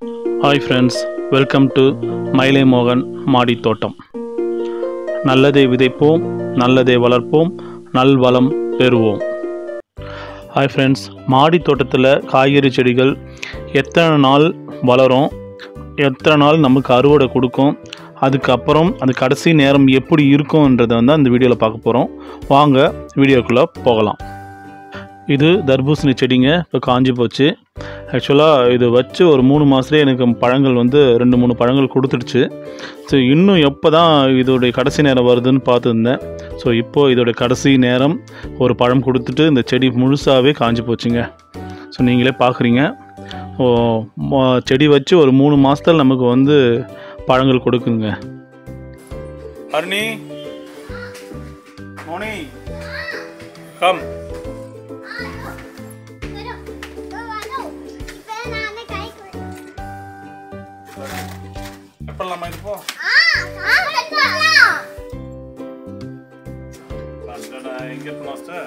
Hi friends welcome to Mylai மோகன் மாடி தோட்டம் நல்லதை விதைப்போம் நல்லதை வளர்ப்போம் நல்வளம் பெறுவோம். ஹாய் ஃப்ரெண்ட்ஸ் மாடி தோட்டத்தில் காய்கறி செடிகள் எத்தனை நாள் வளரும் எத்தனை நாள் நமக்கு அறுவடை கொடுக்கும் அதுக்கப்புறம் அது கடைசி நேரம் எப்படி இருக்கும்ன்றதை வந்து அந்த வீடியோவில் பார்க்க போகிறோம் வாங்க வீடியோக்குள்ளே போகலாம். இது தர்பூசணி செடிங்க இப்போ காஞ்சி போச்சு. ஆக்சுவலாக இது வச்சு ஒரு மூணு மாதத்துலேயே எனக்கு பழங்கள் வந்து ரெண்டு மூணு பழங்கள் கொடுத்துடுச்சு. ஸோ இன்னும் எப்போ தான் இதோடைய கடைசி நேரம் வருதுன்னு பார்த்துருந்தேன். ஸோ இப்போது இதோடைய கடைசி நேரம் ஒரு பழம் கொடுத்துட்டு இந்த செடி முழுசாகவே காஞ்சி போச்சுங்க. ஸோ நீங்களே பார்க்குறீங்க. ஓ செடி வச்சு ஒரு மூணு மாதத்தில் நமக்கு வந்து பழங்கள் கொடுக்குங்க. அருணி மோனி கம். எப்படலாமா இது போ எங்க இருக்கு மாஸ்டர்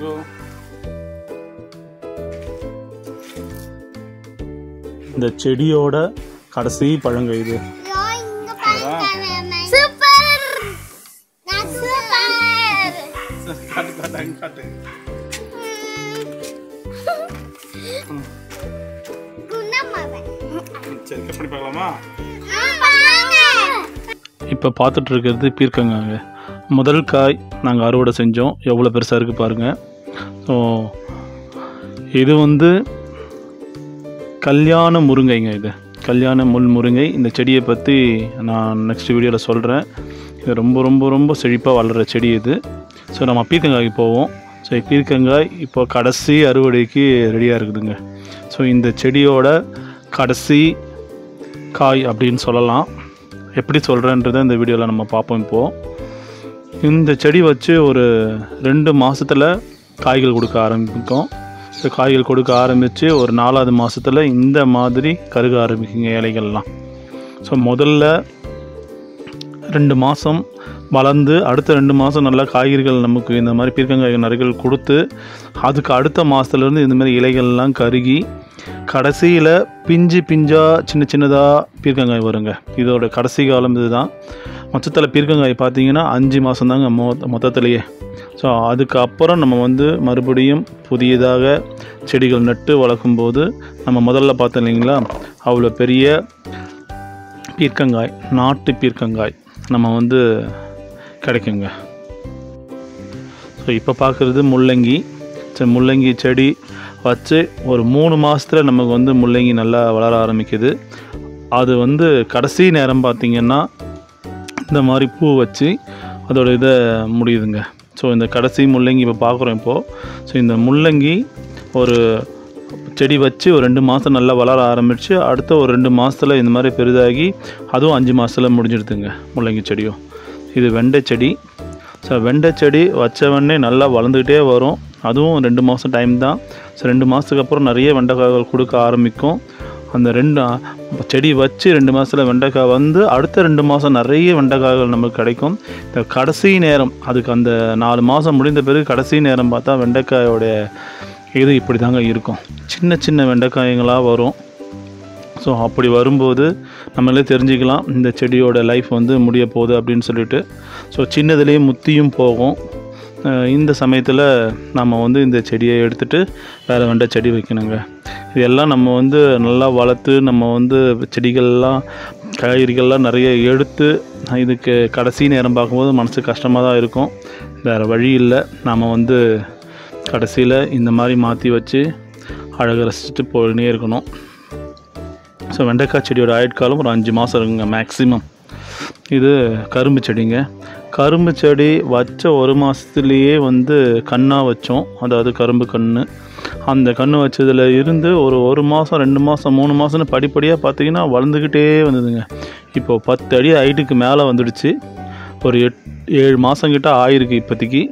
பிடிச்சிக்கோ இந்த செடியோட கடைசி பழங்க இது. பாருங்க சரி கட் பண்ணி பார்க்கலாமா? பாருங்க. இப்போ பார்த்துட்டு இருக்கிறது பீர்க்கங்காங்க. முதல் காய் நாங்கள் அறுவடை செஞ்சோம். எவ்வளோ பெருசாக இருக்குது பாருங்கள் ஸோ இது வந்து கல்யாண முருங்கைங்க இது. கல்யாண முள் முருங்கை. இந்த செடியை பற்றி நான் நெக்ஸ்ட் வீடியோவில் சொல்கிறேன் இது ரொம்ப ரொம்ப ரொம்ப செழிப்பாக வளர்கிற செடி இது. ஸோ நம்ம பீர்க்கங்காய்க்கு போவோம். ஸோ பீர்க்கங்காய் இப்போ கடைசி அறுவடைக்கு ரெடியாக இருக்குதுங்க. ஸோ இந்த செடியோட கடைசி காய் அப்படின்னு சொல்லலாம். எப்படி சொல்கிறேன்றதை இந்த வீடியோவில் நம்ம பார்ப்போம் இப்போது இந்த செடி வச்சு ஒரு ரெண்டு மாதத்தில் காய்கள் கொடுக்க ஆரம்பிக்கும். இந்த காய்கள் கொடுக்க ஆரம்பித்து ஒரு நாலாவது மாதத்தில் இந்த மாதிரி கருக ஆரம்பிக்குங்க இலைகள்லாம். ஸோ முதல்ல ரெண்டு மாதம் வளர்ந்து அடுத்த ரெண்டு மாதம் நல்லா காய்கறிகள் நமக்கு இந்த மாதிரி பீர்க்கங்காய் நறுகள் கொடுத்து அதுக்கு அடுத்த மாதத்துலேருந்து இந்த மாதிரி இலைகள்லாம் கருகி கடைசியில் பிஞ்சு பிஞ்சாக சின்ன சின்னதாக பீர்க்கங்காய் வருங்க. இதோட கடைசி காலம் இதுதான். மொத்தத்தில் பீர்க்கங்காய் பார்த்தீங்கன்னா அஞ்சு மாதம் தாங்க மொ மொத்தத்துலேயே. ஸோ அதுக்கப்புறம் நம்ம வந்து மறுபடியும் புதியதாக செடிகள் நட்டு வளர்க்கும்போது நம்ம முதல்ல பார்த்தோம் இல்லைங்களா? அவ்வளோ பெரிய பீர்க்கங்காய் நாட்டு பீர்க்கங்காய் நம்ம வந்து கிடைக்குங்க. ஸோ இப்போ பார்க்குறது முள்ளங்கி. சரி முள்ளங்கி செடி வச்சு ஒரு மூணு மாதத்தில் நமக்கு வந்து முள்ளங்கி நல்லா வளர ஆரம்பிக்குது. அது வந்து கடைசி நேரம் பார்த்திங்கன்னா இந்த மாதிரி பூ வச்சு அதோட இதை முடியுதுங்க. ஸோ இந்த கடைசி முள்ளங்கி இப்போ பார்க்குறோம் இப்போது ஸோ இந்த முள்ளங்கி ஒரு செடி வச்சு ஒரு ரெண்டு மாதம் நல்லா வளர ஆரம்பித்து அடுத்த ஒரு ரெண்டு மாதத்தில் இந்த மாதிரி பெரிதாகி அதுவும் அஞ்சு மாதத்தில் முடிஞ்சிடுதுங்க முள்ளங்கி செடியும். இது வெண்டை செடி. ஸோ வெண்டை செடி வச்சவொடனே நல்லா வளர்ந்துக்கிட்டே வரும். அதுவும் ரெண்டு மாதம் டைம் தான். ஸோ ரெண்டு மாதத்துக்கு அப்புறம் நிறைய வெண்டைக்காய்கள் கொடுக்க ஆரம்பிக்கும். அந்த ரெண்டு செடி வச்சு ரெண்டு மாதத்தில் வெண்டைக்காய் வந்து அடுத்த ரெண்டு மாதம் நிறைய வெண்டைக்காய்கள் நமக்கு கிடைக்கும். இந்த கடைசி நேரம் அதுக்கு அந்த நாலு மாதம் முடிந்த பிறகு கடைசி நேரம் பார்த்தா வெண்டைக்காயோடைய இது இப்படி தாங்க இருக்கும். சின்ன சின்ன வெண்டைக்காய்களாக வரும். ஸோ அப்படி வரும்போது நம்மளே தெரிஞ்சுக்கலாம் இந்த செடியோட லைஃப் வந்து முடிய போகுது அப்படின்னு சொல்லிட்டு. ஸோ சின்னதுலேயே முத்தியும் போகும். இந்த சமயத்தில் நம்ம வந்து இந்த செடியை எடுத்துகிட்டு வேறு வெண்டை செடி வைக்கணுங்க. இதெல்லாம் நம்ம வந்து நல்லா வளர்த்து நம்ம வந்து செடிகள்லாம் காய்கறிகள்லாம் நிறைய எடுத்து இதுக்கு கடைசி நேரம் பார்க்கும்போது மனசு கஷ்டமாக தான் இருக்கும். வேறு வழி இல்லை. நாம் வந்து கடைசியில் இந்த மாதிரி மாற்றி வச்சு அழகாக ரசிச்சுட்டு போயினே இருக்கணும். ஸோ வெண்டைக்காய் செடியோட ஆயுட்காலம் ஒரு அஞ்சு மாதம் இருக்குங்க மேக்ஸிமம் இது கரும்பு செடிங்க. கரும்பு செடி வச்ச ஒரு மாதத்துலேயே வந்து கண்ணாக வச்சோம். அதாவது கரும்பு கன்று அந்த கன்று வச்சதில் இருந்து ஒரு ஒரு மாதம் ரெண்டு மாதம் மூணு மாதம்னு படிப்படியாக பார்த்தீங்கன்னா வளர்ந்துக்கிட்டே வந்ததுங்க. இப்போது பத்து அடி ஹைட்டுக்கு மேலே வந்துடுச்சு. ஒரு எட் ஏழு மாதங்கிட்ட ஆயிருக்கு இப்போதைக்கு.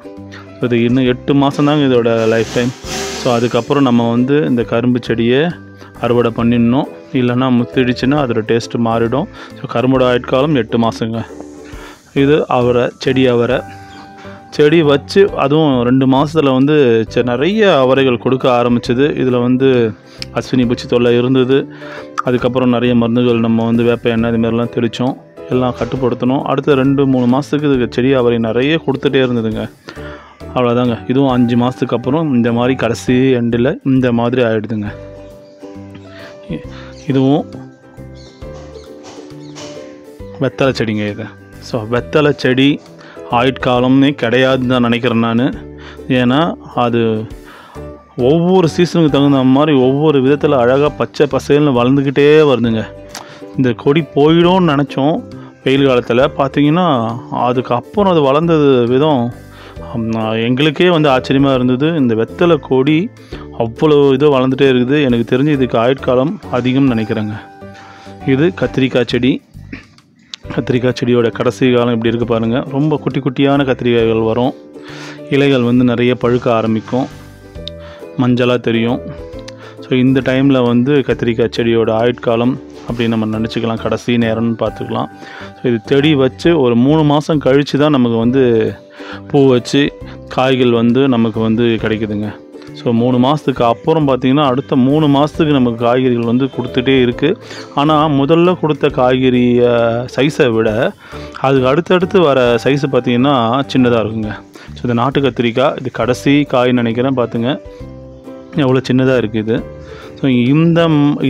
இது இன்னும் எட்டு மாதம் தாங்க இதோட லைஃப் டைம் ஸோ அதுக்கப்புறம் நம்ம வந்து இந்த கரும்பு செடியை அறுவடை பண்ணிடணும். இல்லைன்னா முத்திடுச்சுன்னா அதோடய டேஸ்ட்டு மாறிடும். ஸோ கரும்போட ஆயுட்காலம் எட்டு மாதங்க இது அவரை செடி அவரை செடி வச்சு அதுவும் ரெண்டு மாதத்தில் வந்து நிறைய அவரைகள் கொடுக்க ஆரம்பிச்சது. இதில் வந்து அஸ்வினி பூச்சி தொல்லை இருந்தது. அதுக்கப்புறம் நிறைய மருந்துகள் நம்ம வந்து வேப்ப எண்ணெய் இதுமாரிலாம் தெளித்தோம் எல்லாம் கட்டுப்படுத்தணும் அடுத்த ரெண்டு மூணு மாதத்துக்கு இதுக்கு செடி அவரை நிறைய கொடுத்துட்டே இருந்ததுங்க. அவ்வளோதாங்க இதுவும் அஞ்சு மாதத்துக்கு அப்புறம் இந்த மாதிரி கடைசி எண்டில் இந்த மாதிரி ஆகிடுதுங்க இதுவும் வெத்தலை செடிங்க இது. ஸோ வெத்தலை செடி ஆயுட்காலம்னே கிடையாதுன்னு தான் நினைக்கிறேன் நான். ஏன்னா அது ஒவ்வொரு சீசனுக்கு தகுந்த மாதிரி ஒவ்வொரு விதத்தில் அழகாக பச்சை பசைல்னு வளர்ந்துக்கிட்டே வருதுங்க. இந்த கொடி போயிடும்னு நினச்சோம் வெயில் காலத்தில். பார்த்தீங்கன்னா அதுக்கப்புறம் அது வளர்ந்தது விதம் எங்களுக்கே வந்து ஆச்சரியமாக இருந்தது. இந்த வெத்தலை கொடி அவ்வளோ இது வளர்ந்துட்டே இருக்குது. எனக்கு தெரிஞ்சு இதுக்கு ஆயுட்காலம் அதிகம்னு நினைக்கிறேங்க. இது கத்திரிக்காய் செடி. கத்திரிக்காய் செடியோட கடைசி காலம் இப்படி இருக்குது பாருங்கள் ரொம்ப குட்டி குட்டியான கத்திரிக்காய்கள் வரும். இலைகள் வந்து நிறைய பழுக்க ஆரம்பிக்கும். மஞ்சளாக தெரியும். ஸோ இந்த டைமில் வந்து கத்திரிக்காய் செடியோட ஆயுட்காலம் அப்படின்னு நம்ம நினச்சிக்கலாம். கடைசி நேரம்னு பார்த்துக்கலாம். ஸோ இது செடி வச்சு ஒரு மூணு மாதம் கழித்து தான் நமக்கு வந்து பூ வச்சு காய்கள் வந்து நமக்கு வந்து கிடைக்குதுங்க. ஸோ மூணு மாதத்துக்கு அப்புறம் பார்த்திங்கன்னா அடுத்த மூணு மாதத்துக்கு நமக்கு காய்கறிகள் வந்து கொடுத்துட்டே இருக்குது ஆனால் முதல்ல கொடுத்த காய்கறி சைஸை விட அதுக்கு அடுத்தடுத்து வர சைஸு பார்த்திங்கன்னா சின்னதாக இருக்குங்க. ஸோ இந்த நாட்டு கத்திரிக்காய் இது கடைசி காய்ன்னு நினைக்கிறேன் பார்த்துங்க எவ்வளோ சின்னதாக இருக்குது இது. ஸோ இந்த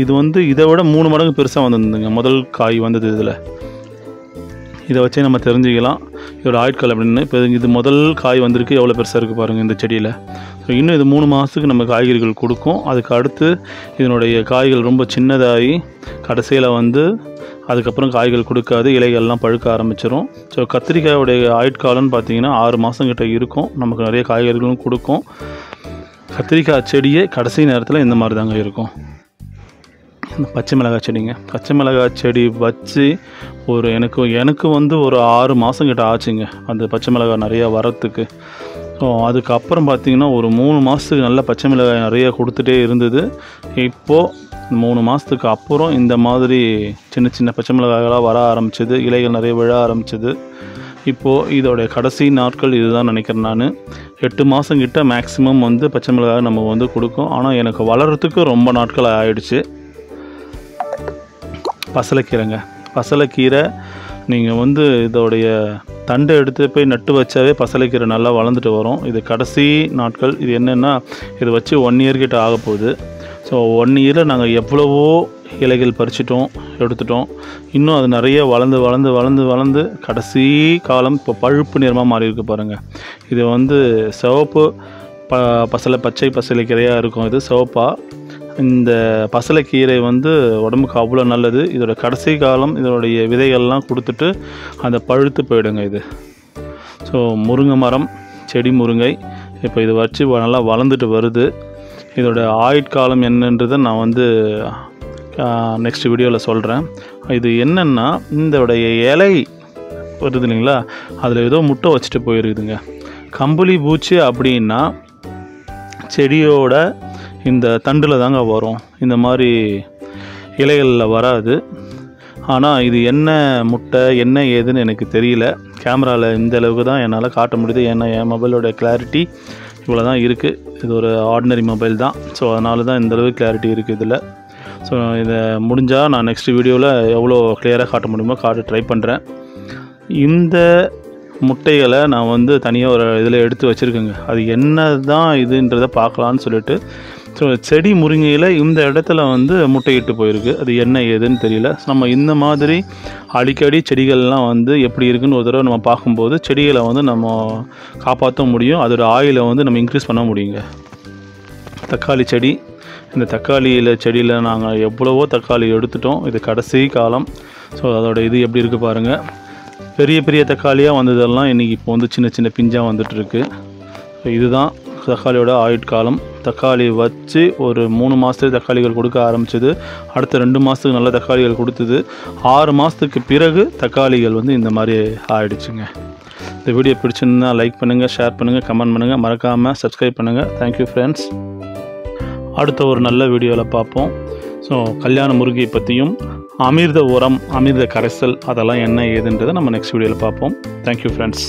இது வந்து இதை விட மூணு மடங்கு பெருசாக வந்துருந்துங்க முதல் காய் வந்தது இதில். இதை வச்சே நம்ம தெரிஞ்சுக்கலாம். இதோட ஆயுட்காலம் அப்படின்னு இப்போ இது முதல் காய் வந்திருக்கு. எவ்வளோ பெருசாக இருக்குது பாருங்கள் இந்த செடியில். ஸோ இன்னும் இது மூணு மாதத்துக்கு நம்ம காய்கறிகள் கொடுக்கும். அதுக்கு அடுத்து இதனுடைய காய்கள் ரொம்ப சின்னதாகி கடைசியில் வந்து அதுக்கப்புறம் காய்கள் கொடுக்காது. இலைகள்லாம் பழுக்க ஆரம்பிச்சிடும் ஸோ கத்திரிக்காயோடைய ஆயுட்காலம்னு பார்த்தீங்கன்னா ஆறு மாதம் கிட்ட இருக்கும். நமக்கு நிறைய காய்கறிகளும் கொடுக்கும். கத்திரிக்காய் செடியே கடைசி நேரத்தில் இந்த மாதிரி தாங்க இருக்கும். இந்த பச்சை மிளகாய் செடிங்க. பச்சை மிளகாய் செடி வச்சு ஒரு எனக்கு எனக்கு வந்து ஒரு ஆறு மாதம் கிட்ட ஆச்சுங்க. அந்த பச்சை மிளகாய் நிறையா வரத்துக்கு அதுக்கப்புறம் பார்த்தீங்கன்னா ஒரு மூணு மாதத்துக்கு நல்ல பச்சை மிளகாய் நிறைய கொடுத்துட்டே இருந்தது. இப்போது மூணு மாதத்துக்கு அப்புறம் இந்த மாதிரி சின்ன சின்ன பச்சை மிளகாய்களாக வர ஆரம்பிச்சது. இலைகள் நிறைய விழ ஆரம்பிச்சது. இப்போது இதோடைய கடைசி நாட்கள் இதுதான் நினைக்கிறேன் நான். எட்டு மாதம் கிட்ட மேக்ஸிமம் வந்து பச்சை மிளகாய் நம்ம வந்து கொடுக்கும். ஆனால் எனக்கு வளர்கிறதுக்கு ரொம்ப நாட்கள் ஆயிடுச்சு. பசலைக்கீரைங்க. பசலைக்கீரை நீங்கள் வந்து இதோடைய தண்டை எடுத்து போய் நட்டு வச்சாவே பசலைக்கீரை நல்லா வளர்ந்துட்டு வரும். இது கடைசி நாட்கள். இது என்னென்னா இது வச்சு ஒன் இயர் கிட்ட ஆக போகுது. ஸோ ஒன் இயரில் நாங்கள் எவ்வளவோ இலைகள் பறிச்சிட்டோம் எடுத்துட்டோம். இன்னும் அது நிறைய வளர்ந்து வளர்ந்து வளர்ந்து வளர்ந்து கடைசி காலம் இப்போ பழுப்பு நிறமாக மாறி இருக்கு பாருங்கள் இது வந்து சிவப்பு ப பசலை பச்சை பசலைக்கீரையாக இருக்கும். இது சிவப்பாக இந்த பசலைக்கீரை வந்து உடம்புக்கு அவ்வளோ நல்லது. இதோட கடைசி காலம் இதனுடைய விதைகள்லாம் கொடுத்துட்டு அந்த பழுத்து போயிடுங்க இது. ஸோ முருங்கை மரம் செடி முருங்கை இப்போ இது வச்சு நல்லா வளர்ந்துட்டு வருது. இதோட ஆயுட்காலம் என்னன்றதை நான் வந்து நெக்ஸ்ட் வீடியோவில் சொல்கிறேன் இது என்னென்னா இதோடைய இலை வருது இல்லைங்களா? அதில் ஏதோ முட்டை வச்சுட்டு போயிருக்குதுங்க. கம்பளி பூச்சி அப்படின்னா செடியோட இந்த தண்டில் தாங்க வரும். இந்த மாதிரி இலைகளில் வராது. ஆனால் இது என்ன முட்டை என்ன ஏதுன்னு எனக்கு தெரியல. கேமராவில் இந்த அளவுக்கு தான் என்னால் காட்ட முடியுது. ஏன்னா என் மொபைலோட கிளாரிட்டி இவ்வளோ தான் இருக்குது இது ஒரு ஆர்டினரி மொபைல் தான். ஸோ அதனால தான் இந்த அளவுக்கு கிளாரிட்டி இருக்குது இதில். ஸோ இதை முடிஞ்சால் நான் நெக்ஸ்ட் வீடியோவில் எவ்வளோ கிளியராக காட்ட முடியுமோ காட்ட ட்ரை பண்ணுறேன் இந்த முட்டைகளை நான் வந்து தனியாக ஒரு இதில் எடுத்து வச்சுருக்கேங்க. அது என்ன தான் இதுன்றதை பார்க்கலான்னு சொல்லிட்டு ஸோ செடி முருங்கையில் இந்த இடத்துல வந்து முட்டையிட்டு போயிருக்கு. அது என்ன ஏதுன்னு தெரியல. நம்ம இந்த மாதிரி அடிக்கடி செடிகள்லாம் வந்து எப்படி இருக்குன்னு ஒரு தடவை நம்ம பார்க்கும்போது செடிகளை வந்து நம்ம காப்பாற்ற முடியும். அதோட ஆயிலை வந்து நம்ம இன்க்ரீஸ் பண்ண முடியுங்க. தக்காளி செடி. இந்த தக்காளியில் செடியில் நாங்கள் எவ்வளவோ தக்காளி எடுத்துட்டோம். இது கடைசி காலம். ஸோ அதோட இது எப்படி இருக்குது பாருங்கள் பெரிய பெரிய தக்காளியாக வந்ததெல்லாம் இன்றைக்கி இப்போ வந்து சின்ன சின்ன பிஞ்சாக வந்துட்டுருக்கு. இதுதான் தக்காளியோட ஆயுட்காலம் தக்காளி வச்சு ஒரு மூணு மாதத்துக்கு தக்காளிகள் கொடுக்க ஆரம்பிச்சது. அடுத்த ரெண்டு மாதத்துக்கு நல்ல தக்காளிகள் கொடுத்தது. ஆறு மாதத்துக்கு பிறகு தக்காளிகள் வந்து இந்த மாதிரி ஆயிடுச்சுங்க. இந்த வீடியோ பிடிச்சிருந்தா லைக் பண்ணுங்கள் ஷேர் பண்ணுங்கள் கமெண்ட் பண்ணுங்கள் மறக்காமல் சப்ஸ்கிரைப் பண்ணுங்கள் தேங்க்யூ ஃப்ரெண்ட்ஸ் அடுத்த ஒரு நல்ல வீடியோவில் பார்ப்போம். ஸோ கல்யாண முருகை பற்றியும் அமிர்த உரம் அமிர்த கரைசல் அதெல்லாம் என்ன ஏதுன்றதை நம்ம நெக்ஸ்ட் வீடியோவில் பார்ப்போம். Thank you friends